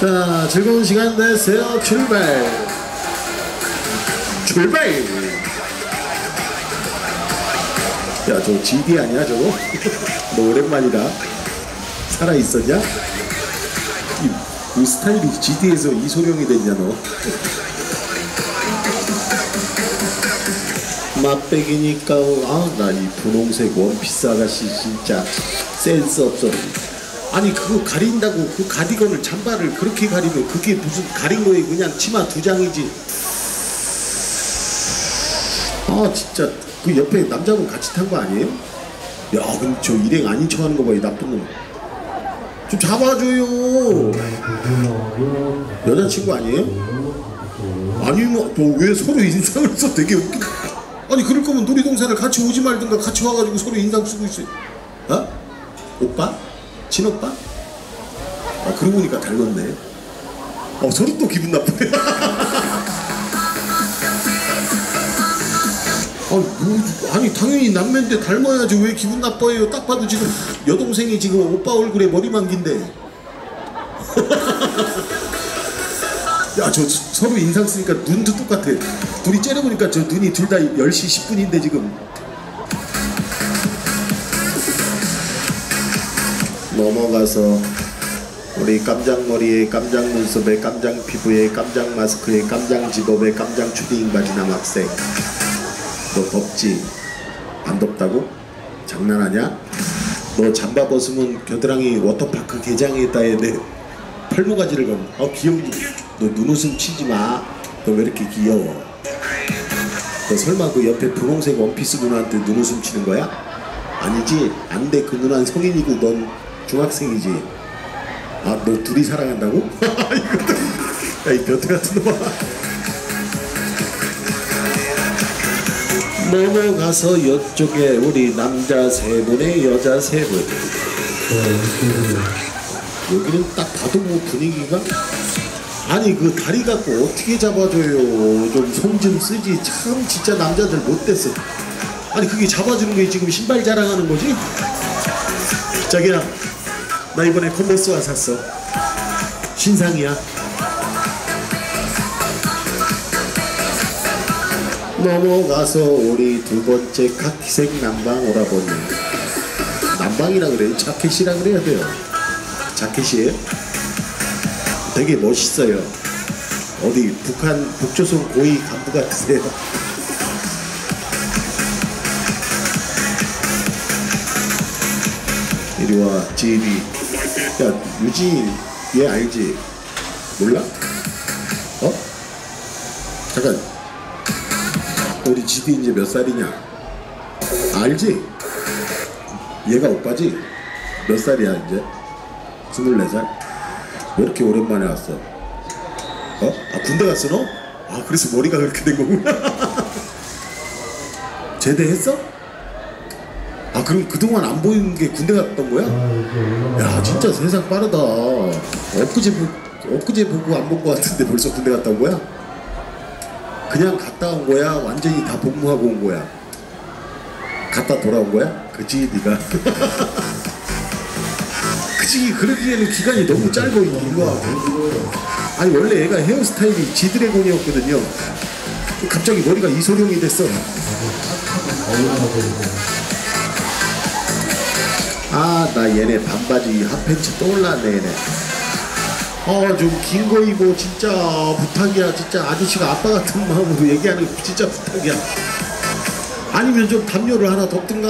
자, 즐거운 시간 되세요. 출발. 출발. 야, 저 GD 아니야, 저거? 너 오랜만이다. 살아있었냐? 이, 이 스타일이 GD에서 이소룡이 됐냐, 너? 맛백이니까, 아, 나 이 분홍색 원피스 아가씨 진짜 센스 없어. 아니 그거 가린다고 그 가디건을 잠바를 그렇게 가리면 그게 무슨 가린 거에 그냥 치마 두 장이지 아 진짜 그 옆에 남자분 같이 탄 거 아니에요? 야 근데 저 일행 아닌 척 하는 거봐이 나쁜 놈 좀 잡아줘요 여자친구 아니에요? 아니면 또왜 서로 인상을 써 되게 웃기다 아니 그럴 거면 놀이동산을 같이 오지 말든가 같이 와가지고 서로 인상 쓰고 있어요 어? 오빠? 친오빠? 아 그러고 보니까 닮았네. 어 서로 또 기분 나쁘네. 아, 뭐, 아니 당연히 남매인데 닮아야지 왜 기분 나빠요? 딱 봐도 지금 여동생이 지금 오빠 얼굴에 머리만 긴데. 야 저 서로 인상 쓰니까 눈도 똑같아. 둘이 째려보니까 저 눈이 둘 다 10시 10분인데 지금 넘어가서 우리 깜장머리에 깜장 눈썹에 깜장 피부에 깜장 마스크에 깜장 집업에 깜장 추리닝 바지 남학생 너 덥지? 안 덥다고? 장난하냐? 너 잠바 벗으면 겨드랑이 워터파크 개장에다에 내 팔모가지를 건. 어 귀여우지? 너 눈웃음 치지 마. 너 왜 이렇게 귀여워? 너 설마 그 옆에 분홍색 원피스 누나한테 눈웃음 치는 거야? 아니지? 안 돼. 그 누나는 성인이고 넌 중학생이지. 아, 너 둘이 사랑한다고? 이것도, 야, 이 변태 같은 놈아. 넘어가서 이쪽에 우리 남자 세 분에 여자 세 분. 여기는 딱 봐도 뭐 분위기가 아니 그 다리 갖고 어떻게 잡아줘요 좀 손 좀 쓰지 참 진짜 남자들 못됐어 아니 그게 잡아주는 게 지금 신발 자랑하는 거지 자기야 나 이번에 컨버스와 샀어. 신상이야. 넘어가서 우리 두 번째 카키색 남방 오라버니. 남방이라 그래요 자켓이라 그래야 돼요. 자켓이에요? 되게 멋있어요. 어디 북한 북조선 고위 간부 같으세요? 이리 와 지리 야 유진 얘 알지. 몰라? 어? 잠깐. 우리 집이 이제 몇 살이냐? 알지? 얘가 오빠지? 몇 살이야 이제? 24살? 왜 이렇게 오랜만에 왔어? 어? 아 군대 갔어 너? 아 그래서 머리가 그렇게 된 거구나. 제대했어? 아 그럼 그동안 안 보이는 게 군대 갔던 거야? 야 진짜 세상 빠르다 엊그제, 보, 엊그제 보고 안 본 거 같은데 벌써 군대 갔다 온 거야? 그냥 갔다 온 거야? 완전히 다 복무하고 온 거야? 갔다 돌아온 거야? 그지 네가 그지 그러기에는 기간이 너무 짧아 이거 아니 원래 얘가 헤어스타일이 지드래곤이었거든요 갑자기 머리가 이소룡이 됐어 아 나 얘네 반바지 핫팬츠 떠올랐네 얘네. 어좀 긴 거 입고 진짜 부탁이야. 진짜 아저씨가 아빠 같은 마음으로 얘기하는 거 진짜 부탁이야. 아니면 좀 담요를 하나 덮든가.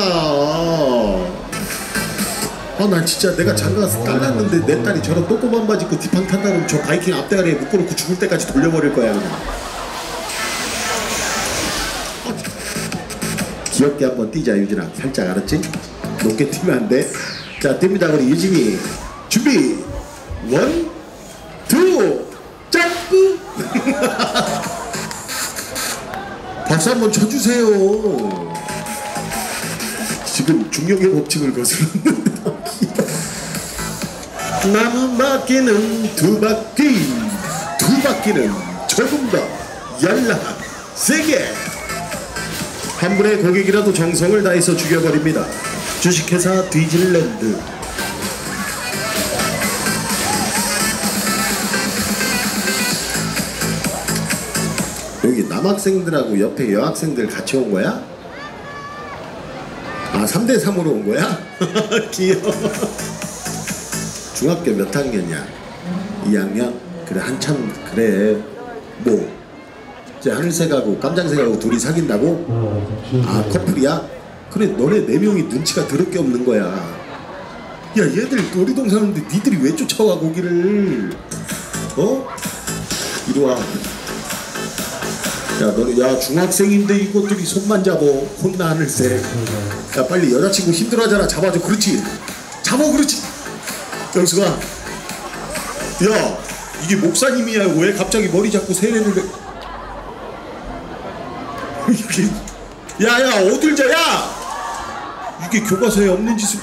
아난 진짜 내가 장가가서 딸났는데 내 딸이 저런 또꼬만 바지 입고 디팡 탄다면 저 바이킹 앞대가리에 묶어놓고 죽을 때까지 돌려버릴 거야 그냥. 귀엽게 한번 뛰자 유진아. 살짝 알았지? 높게 뛰면 안 돼자 뜁니다. 우리 유진이 준비. one, two, 점프! 박수 한번 쳐주세요. 지금 중력의 법칙을 거스르는데. 나무 바퀴는 두 바퀴 두 바퀴는 조금 더 연락 세게. 한 분의 고객이라도 정성을 다해서 죽여버립니다 주식회사 뒤질랜드 여기 남학생들하고 옆에 여학생들 같이 온 거야? 아 3대3으로 온 거야? 귀여워 중학교 몇 학년이야? 2학년? 그래 한참 그래 뭐 이제 하늘색하고 깜장색하고 둘이 사귄다고? 어, 아 커플이야? 그래 너네 네 명이 눈치가 더럽게 없는 거야 야 얘들 놀이동산 하는데 니들이 왜 쫓아와 거기를 어? 이리 와. 야, 너, 야, 중학생인데 이것들이 손만 잡어. 혼나 하늘색. 야, 빨리 여자친구 힘들어하잖아. 잡아줘. 그렇지. 잡아, 그렇지. 영수가. 야, 이게 목사님이야. 왜 갑자기 머리 잡고 세례를 해? 이게, 야, 야, 어딜 자, 야! 이게 교과서에 없는 짓을.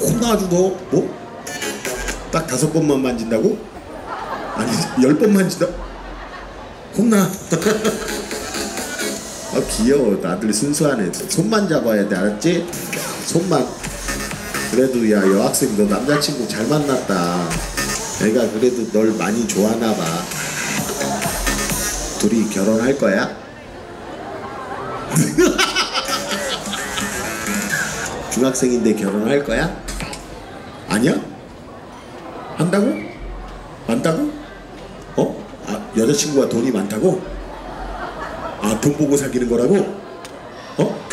혼나가지고 너, 뭐? 딱 다섯 번만 만진다고? 아니 열 번 만지다 혼나 아 귀여워 아들 순수하네 손만 잡아야 돼 알았지? 손만 그래도 야 여학생 너 남자친구 잘 만났다 애가 그래도 널 많이 좋아하나 봐 둘이 결혼할 거야? 중학생인데 결혼할 거야? 아니야? 한다고? 많다고? 어? 아, 여자친구가 돈이 많다고? 아, 돈 보고 사귀는 거라고? 어?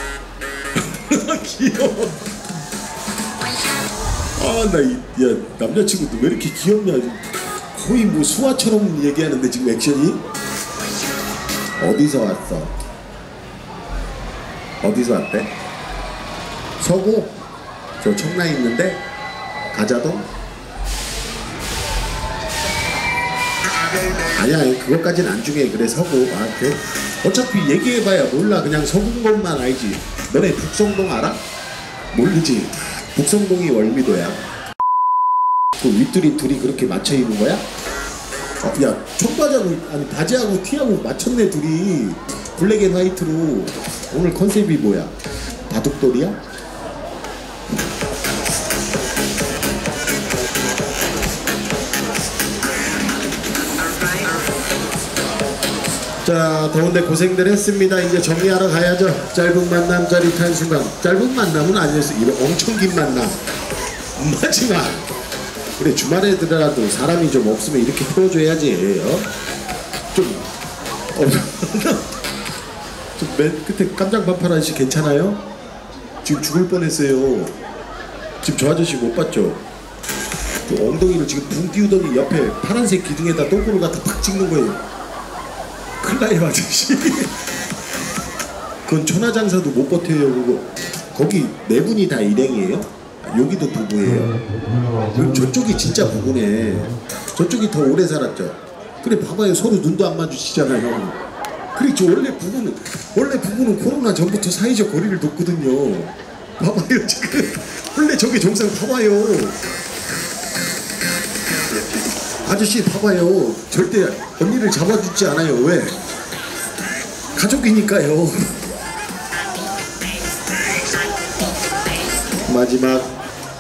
귀여워. 아, 나, 이, 야, 남자친구도 왜 이렇게 귀엽냐. 거의 뭐 수화처럼 얘기하는데 지금 액션이? 어디서 왔어? 어디서 왔대? 서구? 저 청라에 있는데? 가자동? 아니야 그것까지는 안 중요해 그래 서구 아 그래 어차피 얘기해봐야 몰라 그냥 서구인 것만 알지 너네 북성동 알아? 모르지 북성동이 월미도야 그 윗둘이 둘이 그렇게 맞춰 입은 거야? 어, 야 청바지하고 아니 바지하고 티하고 맞췄네 둘이 black and white로 오늘 컨셉이 뭐야? 바둑돌이야? 자 더운데 고생들 했습니다. 이제 정리하러 가야죠. 짧은 만남 짜릿한 순간. 짧은 만남은 아니었어. 이거 엄청 긴 만남. 마지막. 그래 주말에 들어라도 사람이 좀 없으면 이렇게 풀어줘야지. 어? 좀 어, 좀맨 끝에 깜짝 반팔 아저씨 괜찮아요? 지금 죽을 뻔했어요. 지금 저 아저씨 못 봤죠? 그 엉덩이를 지금 붕 띄우더니 옆에 파란색 기둥에다 똥꼬를 갖다 팍 찍는 거예요 나요 아저씨 그건 천하장사도 못 버텨요 그거. 거기 네 분이 다 일행이에요? 여기도 부부예요. 저쪽이 진짜 부부네. 저쪽이 더 오래 살았죠. 그래 봐봐요. 서로 눈도 안 마주치잖아요 그렇죠 원래 부부는 원래 부부는 코로나 전부터 사회적 거리를 뒀거든요. 봐봐요 지금. 원래 저게 정상 봐봐요 아저씨 봐봐요. 절대 언니를 잡아주지 않아요. 왜? 가족이니까요. 마지막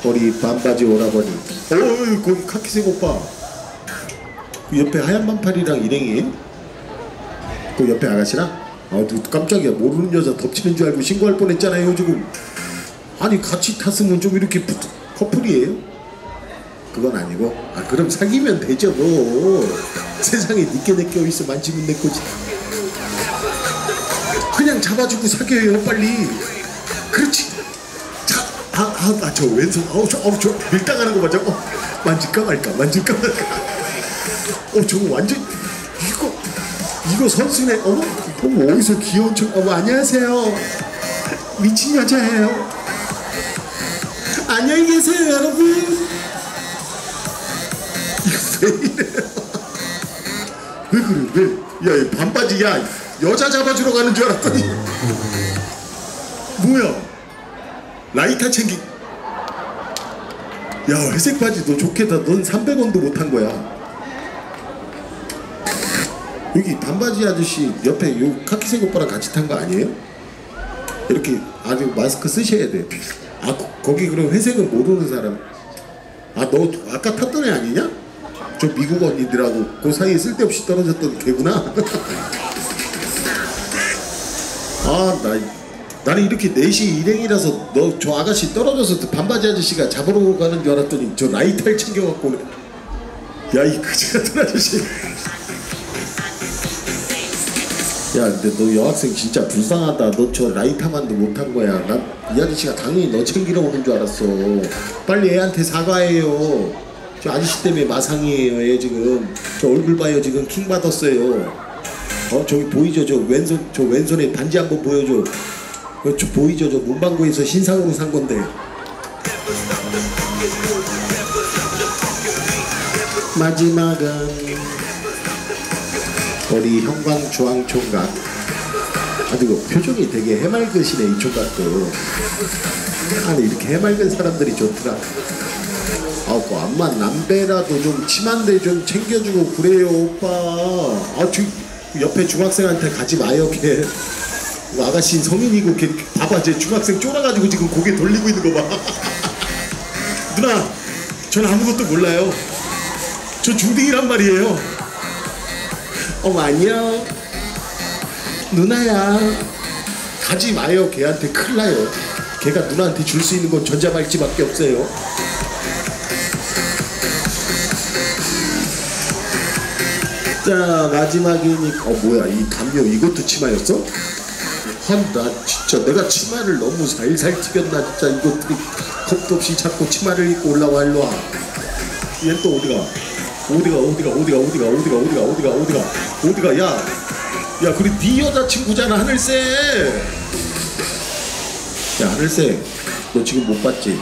우리 반바지 오라버니. 어이 그 카키색 오빠. 그 옆에 하얀 반팔이랑 일행이. 그 옆에 아가씨랑? 아그 깜짝이야. 모르는 여자 덮치는 줄 알고 신고할 뻔했잖아요 지금. 아니 같이 탔으면 좀 이렇게 붙, 커플이에요? 그건 아니고 아 그럼 사귀면 되죠 뭐. 세상에 니께 내게 어딨어 만지면 내 거지. 그냥 잡아주고 사귀어요 빨리. 그렇지. 자아아저 왼손 아우 저 아우 저 밀당하는 거 맞아? 어 만질까 말까 만질까 말까. 어 저거 완전 이거 이거 선수네. 어머 어머 어디서 귀여운 척 어머 안녕하세요. 미친 여자예요. 안녕히 계세요 여러분 왜 이래요? 왜 그래? 왜? 야, 이 반바지, 야, 여자 잡아주러 가는 줄 알았더니. 뭐야? 라이터 챙기. 야, 회색 바지 너 좋겠다. 넌 300원도 못한 거야. 여기 반바지 아저씨 옆에 요 카키색 오빠랑 같이 탄 거 아니에요? 이렇게 아주 마스크 쓰셔야 돼. 아, 거- 거기 그럼 회색은 모르는 사람. 아, 너 아까 탔던 애 아니냐? 저 미국 언니들하고 그 사이에 쓸데없이 떨어졌던 걔구나. 아, 나, 나는 이렇게 4시 일행이라서 너 저 아가씨 떨어져서 반바지 아저씨가 잡으러 가는 줄 알았더니 저 라이터를 챙겨갖고 오네. 야, 이 그지 같은 아저씨. 야, 근데 너 여학생 진짜 불쌍하다. 너 저 라이터만도 못한 거야. 난 이 아저씨가 당연히 너 챙기러 오는 줄 알았어. 빨리 애한테 사과해요. 저 아저씨 때문에 마상이에요, 얘 지금. 저 얼굴 봐요, 지금. 킹 받았어요. 어 저기 보이죠? 저 왼손 저 왼손에 반지 한번 보여줘. 어, 저 보이죠? 저 문방구에서 신상으로 산 건데. 마지막은 우리 형광 중앙 총각. 아주 그 표정이 되게 해맑으시네 이 총각도. 아니 이렇게 해맑은 사람들이 좋더라 아우 그 암만 남배라도 좀 치만데 좀 챙겨주고 그래요 오빠. 아 저, 옆에 중학생한테 가지 마요 걔. 그 아가씨 성인이고 걔 봐봐 쟤 중학생 쫄아가지고 지금 고개 돌리고 있는 거봐. 누나 전 아무것도 몰라요. 저 중딩이란 말이에요. 어머 안녕. 누나야. 가지 마요 걔한테. 큰일 나요. 걔가 누나한테 줄 수 있는 건 전자발찌밖에 없어요 자 마지막이니까 어 뭐야 이 담요 이것도 치마였어? 헌나 진짜 내가 치마를 너무 살살 튀겼나 진짜 이것들이 겁도 없이 자꾸 치마를 입고 올라와 일로 와 얘 또 어디가? 어디가 어디가 어디가 어디가 어디가 어디가 어디가 어디가? 어디가 야야 그래 네 여자친구잖아 하늘색! 야 하늘색 너 지금 못 봤지?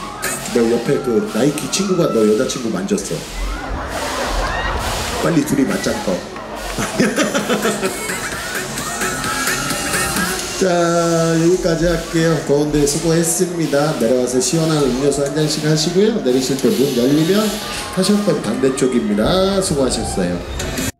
너 옆에 그 나이키 친구가 너 여자친구 만졌어. 빨리 둘이 맞짱떠. 자 여기까지 할게요. 더운데 수고했습니다. 내려와서 시원한 음료수 한 잔씩 하시고요. 내리실 때 문 열리면 타셨던 반대쪽입니다. 수고하셨어요